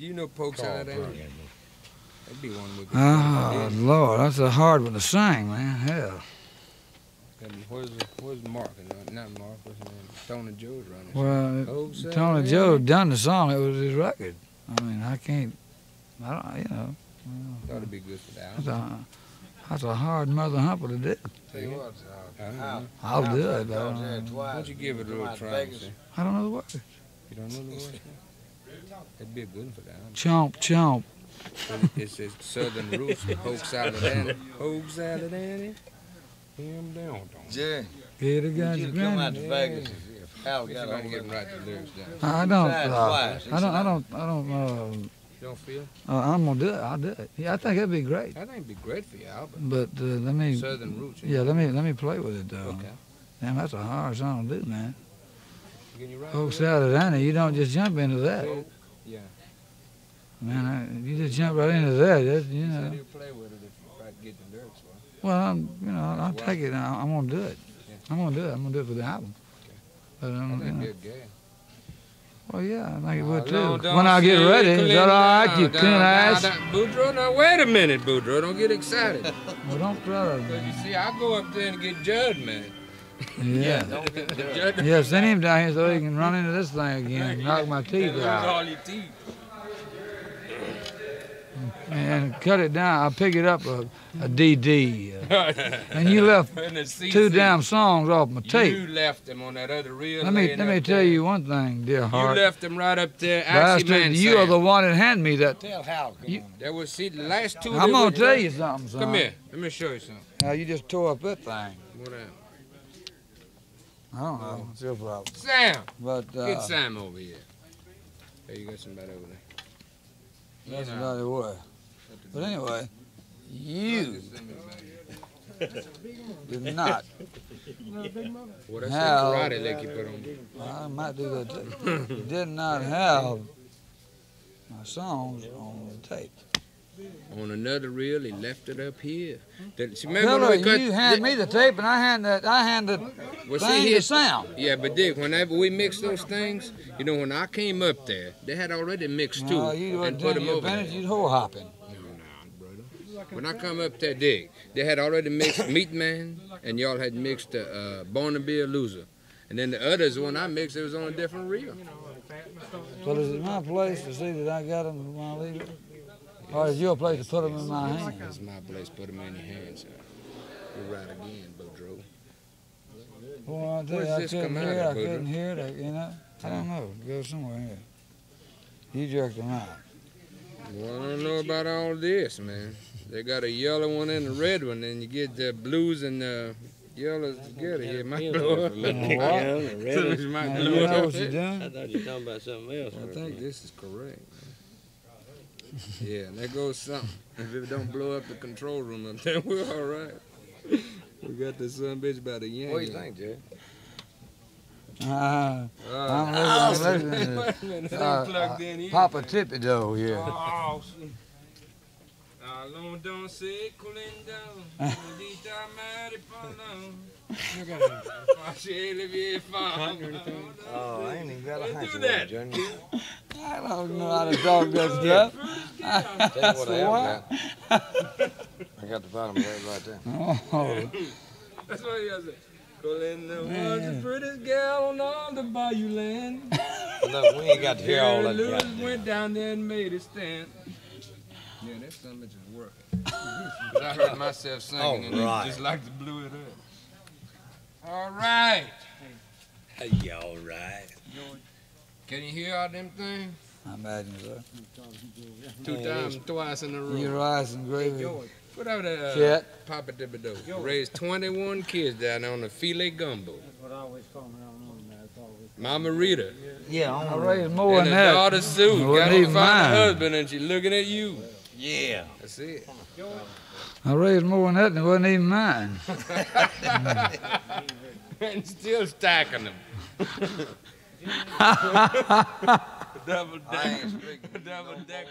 Do you know Polk Salad of there? That'd be one we could. Oh, Lord, that's a hard one to sing, man. Hell. Where's, where's Mark? Not, not Mark, what's his name? Tony Joe's running. Well, Pokes out Tony there? Joe done the song. It was his record. I mean, I can't. I don't. You know. Thought it'd be good for that. That's album. a, that's a hard mother humper to do. Tell you what, I don't uh, know. I'll I've do it, but I dogs don't, there know. twice. Why don't you give it a little try? I don't know the words. You don't know the words? That'd be a good one for the album. Chomp, chomp. It says Southern Roots, Polk Salad Annie. Polk Salad Annie. Him down, don't Jay, Get a would guy you to come out grind. to Vegas if, if Hal Guess got if I on can get him with right the lyrics down. I don't. Uh, I don't. I don't. I don't. Uh, You don't feel? uh, I'm gonna do it. I'll do it. Yeah, I think that'd be great. I think it'd be great for your album. But uh, let me. Southern Roots. Yeah, let me let me play with it though. Okay. Damn, that's a hard song to do, man. Can you write Folks out at Annie, you don't just jump into that. Yeah. Man, I, you just jump right into that. That's, you know. he'll play with it if I can get the lyrics for it. Well, I'm, you know, I'll take it. I- I'm gonna do it. I'm gonna do it. I'm gonna do it for the album. But um, you know, be a gas. well, yeah, I think it would too. When I get say ready, is Clinton, that all right? You down, couldn't ask. down. Boudreaux, now wait a minute, Boudreaux. Don't get excited. Well, don't try Because you see, I go up there and get judged, man. Yeah. Don't get judged. Judged. Yeah, send him down here so he can run into this thing again, and knock my teeth Lose out, all your teeth. and cut it down. I'll pick it up a, a DD. And you left And the CC, two damn songs off my tape. You left them on that other reel. Let me let me tell there. you one thing, dear heart. You left them right up there. Actually, Bastard, man, you are the one that handed me that. Tell Hal, come You- on. That was see the last two. I'm gonna tell you something, son. Come here. Let me show you something. Now you just tore up that thing. What happened? I don't know. It's your problem. Sam, But uh, get Sam over here. Hey, you got somebody over there. that's Yeah. about the way. But anyway, you did not. Well, that's How- that karate lick you put on. I might do that too. You did not have my songs on the tape. On another reel, he left it up here. That, see, remember Tell when we cut? you hand me the tape and I hand that I hand the well, thing here, to sound. Yeah, but Dick, whenever we mixed those things, you know, when I came up there, they had already mixed two No, you and put them your over there. advantage, you'd whore hopping. No, no, brother. When I come up there, Dick, they had already mixed Meat Man, and y'all had mixed uh, uh, Born to Be a Loser. And then the others, when I mixed, it was on a different reel. So is it my place to see that I got them when I leave it? Or is your place to put them in my hands? It's my place. Put them in your hands. You're right again, Boudreaux. Well, I tell Where's you, I this couldn't hear, of, I couldn't hear it, you know? I don't know, go somewhere here. You jerked them out. Well, I don't know about all this, man. They got a yellow one and a red one, and you get the blues and the yellows together. Here, might blow up. What? It might Now, blow you know what you're doing? I thought you were talking about something else. I think this is correct. Yeah, there goes something. If it don't blow up the control room up there, we're all right. We got this son bitch by the yank. What do you think, Jay? Uh, Uh, I'm listening, listening wait a minute, it Uh, ain't plugged in to here. Papa Tippy Doe here. Oh, shit. How long don't say cooling down? Dita Mary Pano. Look at him. Facile vie fam. Oh, I ain't even got a Let's hunch do of that. that, Junior. I don't know how to talk that stuff. Tell you what I have What? got. I got the bottom of that right there. Oh, That's what he said. Colinda was Man. the prettiest gal on all the bayou land. Look, we ain't got to hear all Jerry that. Lewis goddamn- went down there and made it stand. Yeah, that son bitch is working. 'Cause I heard myself singing and All it right. just like to blew it up. All right. Hey, all right. Can you hear all them things? I imagine so. Two times, twice in a row. You rice and gravy. Whatever that uh, Chet. Papa Dibido. Raised 21 kids down there on the filet gumbo. Mama Rita. Yeah, I I want raised more and than her that. daughter Sue. Wouldn't Got to even find a husband and she looking at you. Yeah. That's it. I raised more than that and it wasn't even mine. and still stacking them. Double decker. Double decker.